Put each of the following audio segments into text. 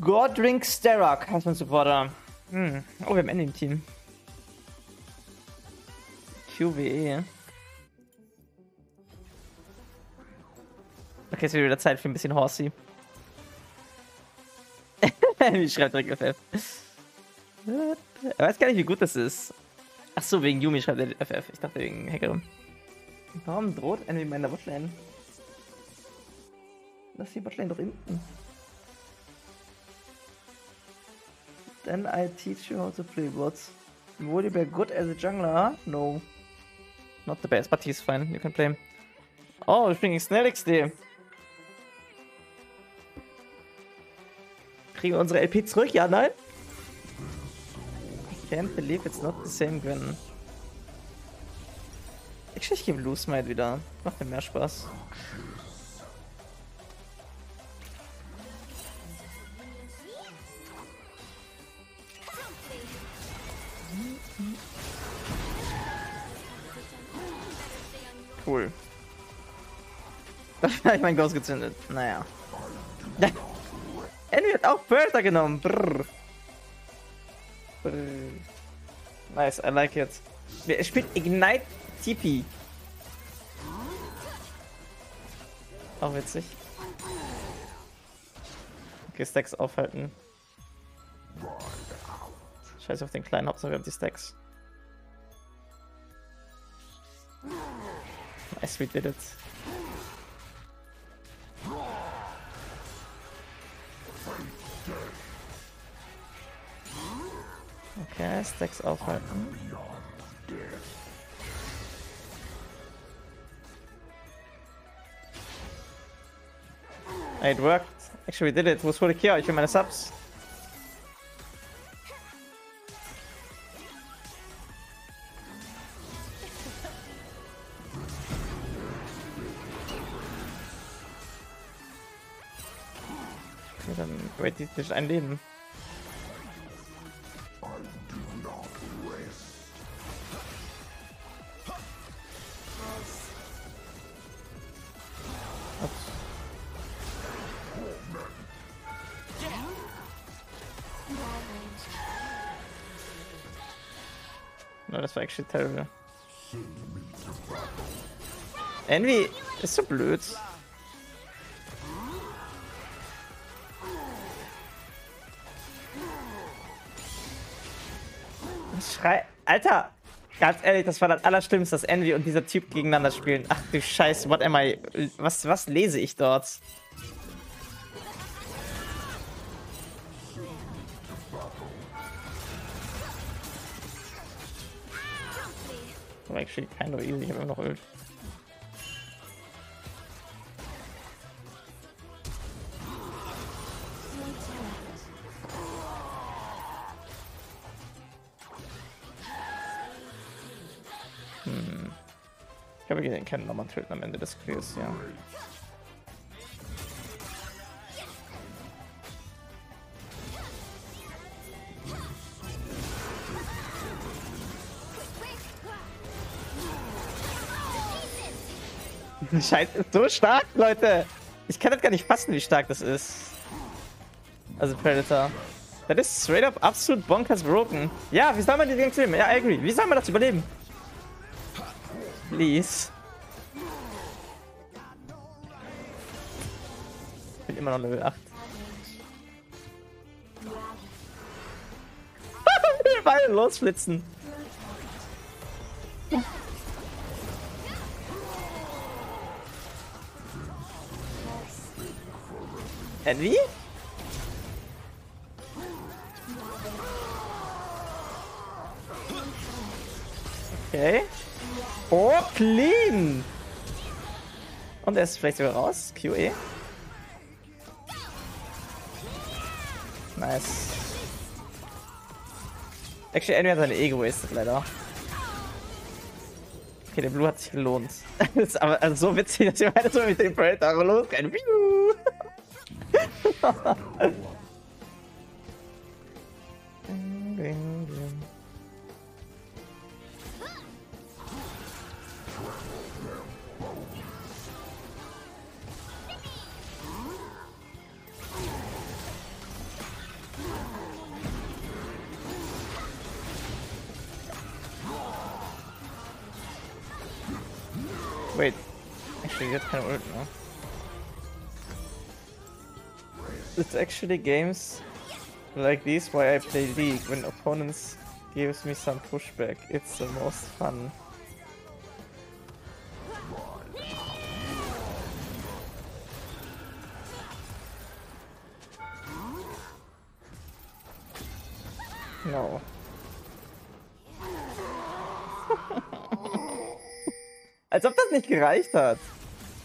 Godrink Sterak Supporter. Hm. Oh, wir haben Ende im Team. QWE. Okay, es wird wieder Zeit für ein bisschen Horsey. wie schreibt direkt FF. Er weiß gar nicht, wie gut das ist. Ach so, wegen Yumi schreibt er FF. Ich dachte wegen Hackerum. Warum droht Envy meiner Botlane? Lass die Botlane doch hinten. Then I teach you how to play bots. Would you be good as a jungler? No. Not the best, but he's fine. You can play him. Oh, ich bin Snell XD. Kriegen wir unsere LP zurück? Ja, nein? I can't believe it's not the same Gwen. Actually, ich gebe Loose Might wieder. Macht mir mehr Spaß. Cool. Da habe ich meinen Ghost gezündet. Naja. Envy hat auch Burter genommen. Brrr. Brrr. Nice, I like it. Er spielt Ignite TP. Auch witzig. Okay, Stacks aufhalten. Scheiß auf den kleinen, Hauptsache wir haben die Stacks. Nice, we did it. Okay, Stacks aufhalten. Ah, it worked. Actually, we did it. Wo ist Kia? Ich will meine Subs. Dann wait die nicht ein Leben. No, das war actually terrible. Envy ist so blöd. Schrei. Alter! Ganz ehrlich, das war das Allerschlimmste, dass Envy und dieser Typ gegeneinander spielen. Ach du Scheiße, what am I. Was, was lese ich dort? Aber actually kind of easy, ich habe immer noch Öl. Ich glaube, wir können nochmal töten am Ende des Clears, ja. Scheiße, so stark, Leute. Ich kann das gar nicht fassen, wie stark das ist. Also Predator. Das ist straight up absolut bonkers broken. Ja, wie soll man die Gangs leben? Ja, I agree. Wie soll man das überleben? Please. Ich bin immer noch Level 8. Wir beide losflitzen. Envy? Okay. Oh, clean! Und er ist vielleicht sogar raus. QE. Nice. Actually, Envy hat seine Ego wasted, leider. Okay, der Blue hat sich gelohnt. das ist aber also so witzig, dass wir beide so mit dem Predator losgehen. actually, die hat keine Ult, ne? It's actually games like these why I play League, when opponents gives me some pushback. It's the most fun. No. Als ob das nicht gereicht hat.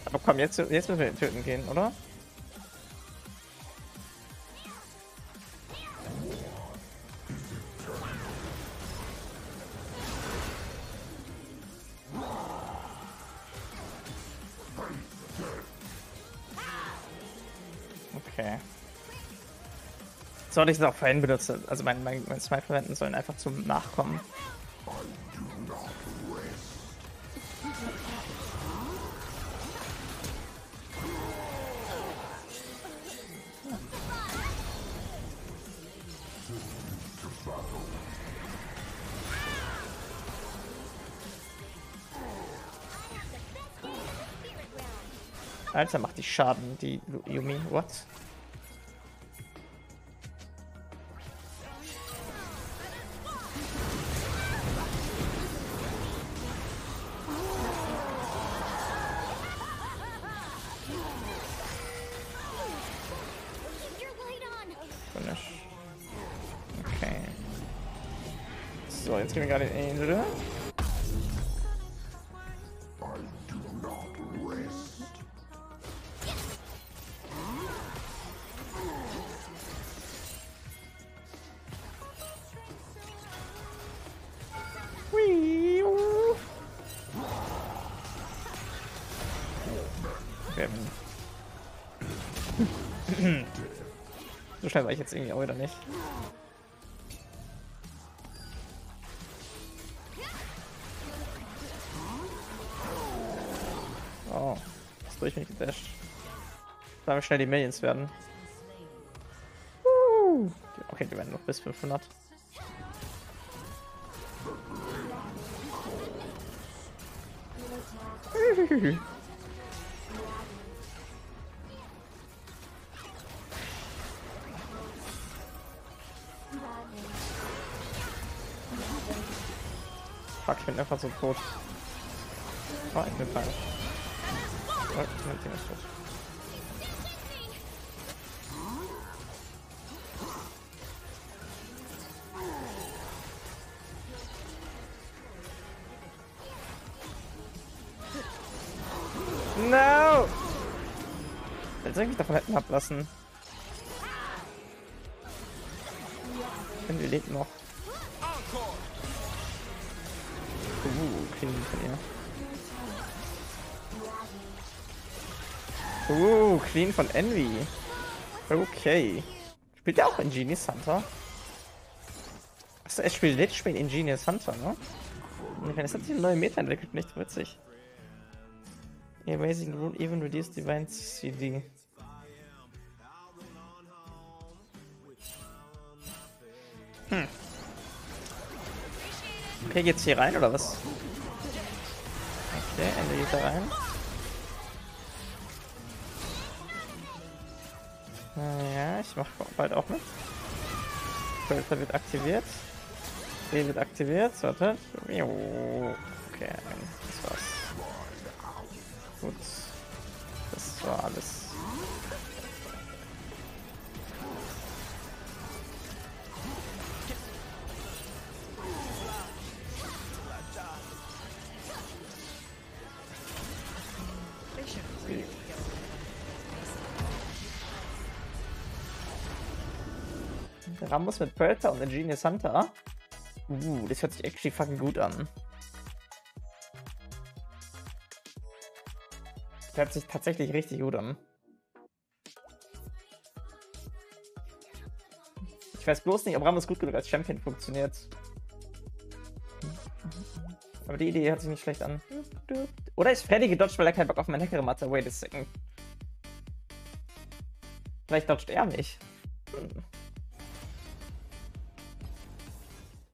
Aber komm, jetzt, jetzt müssen wir töten gehen, oder? Okay. Sollte ich es auch vorhin benutzen, also mein, mein, mein Smite verwenden sollen, einfach zum Nachkommen. Alter, macht die Schaden, die Yumi. What? Okay. So, jetzt gehen wir gerade in Angel. So schnell war ich jetzt irgendwie auch wieder nicht. Oh, das durch mich gedasht. Da wir schnell die Millions werden. Okay, die werden noch bis 500. Fuck, ich bin einfach so tot. Oh, ich bin falsch. Oh, mein Team ist tot. Ich mich davon hätten ablassen. Wenn wir lebt noch. Uh, clean von ihr. Uh, clean von Envy. Okay. Spielt er auch Ingenious Hunter? Achso, er spielt Lich, spielt Ingenious Hunter, ne? Das hat sich eine neue Meta entwickelt, nicht witzig. Amazing Rule even reduce Divine CD. Hm. Okay, geht's hier rein oder was? Okay, Ende geht da rein. Ja, ich mach bald auch mit. Filter wird aktiviert. B wird aktiviert. Warte. Okay, Rambus mit Predator und Ingenious Hunter. Uh, das hört sich actually fucking gut an. Das hört sich tatsächlich richtig gut an. Ich weiß bloß nicht, ob Rambus gut genug als Champion funktioniert. Aber die Idee hört sich nicht schlecht an. Oder ist Freddy gedodged, weil er keinen Bock auf meine Hacker hatte? Wait a second. Vielleicht dodgt er mich.